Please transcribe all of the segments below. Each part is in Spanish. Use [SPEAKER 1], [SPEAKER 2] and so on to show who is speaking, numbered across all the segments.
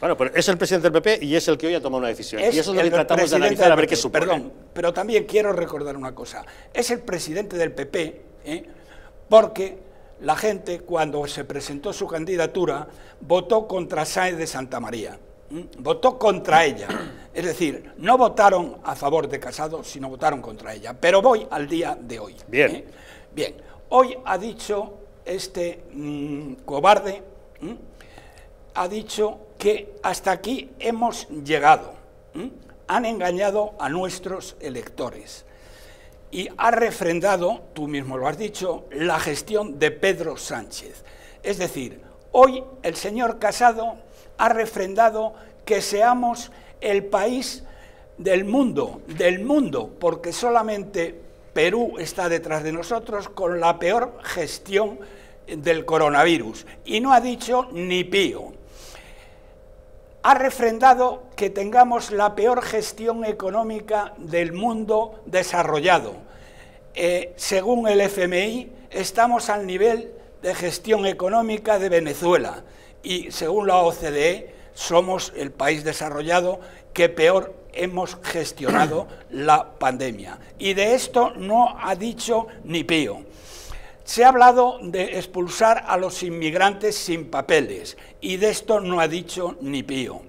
[SPEAKER 1] Bueno, pero es el presidente del PP y es el que hoy ha tomado una decisión.
[SPEAKER 2] Es
[SPEAKER 1] y eso es lo que tratamos de analizar a ver qué supone.
[SPEAKER 2] Perdón, pero también quiero recordar una cosa. Es el presidente del PP, ¿eh? porque la gente, cuando se presentó su candidatura, votó contra Sáenz de Santa María. ¿m? Votó contra ella. Es decir, no votaron a favor de Casado, sino votaron contra ella. Pero voy al día de hoy.
[SPEAKER 1] Bien.
[SPEAKER 2] ¿eh? Bien. Hoy ha dicho este mm, cobarde, ha dicho que hasta aquí hemos llegado. Han engañado a nuestros electores y ha refrendado, tú mismo lo has dicho, la gestión de Pedro Sánchez. Es decir, hoy el señor Casado ha refrendado que seamos el país del mundo, del mundo, porque solamente Perú está detrás de nosotros con la peor gestión del coronavirus. Y no ha dicho ni pío ha refrendado que tengamos la peor gestión económica del mundo desarrollado. Eh, según el FMI, estamos al nivel de gestión económica de Venezuela y según la OCDE, somos el país desarrollado que peor hemos gestionado la pandemia. Y de esto no ha dicho ni pío. Se ha hablado de expulsar a los inmigrantes sin papeles y de esto no ha dicho ni pío.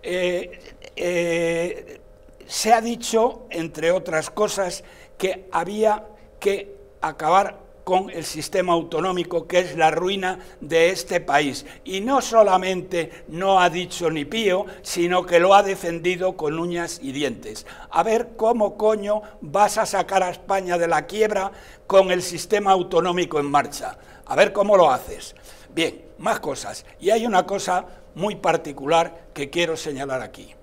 [SPEAKER 2] Eh, eh, se ha dicho, entre otras cosas, que había que acabar con el sistema autonómico, que es la ruina de este país. Y no solamente no ha dicho ni pío, sino que lo ha defendido con uñas y dientes. A ver cómo coño vas a sacar a España de la quiebra con el sistema autonómico en marcha. A ver cómo lo haces. Bien, más cosas. Y hay una cosa muy particular que quiero señalar aquí.